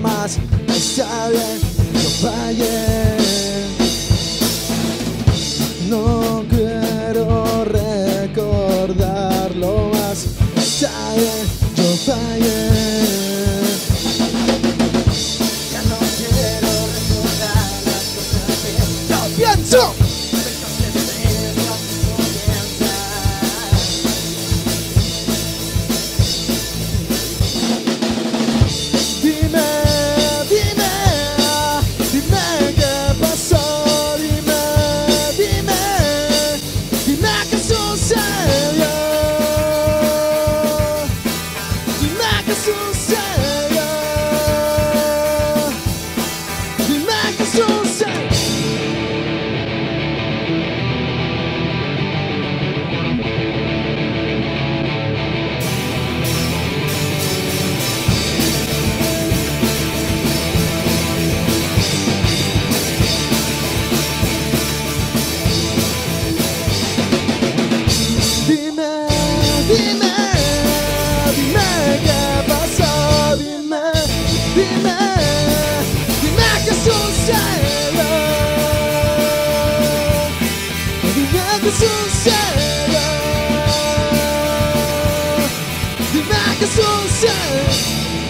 más. Está bien, yo fallé. No quiero recordarlo más. Está bien, yo fallé. Ya no quiero recordar las cosas que yo pienso. Dime, dime qué pasó, dime, dime, dime qué sucedió, dime qué sucedió, dime qué sucedió.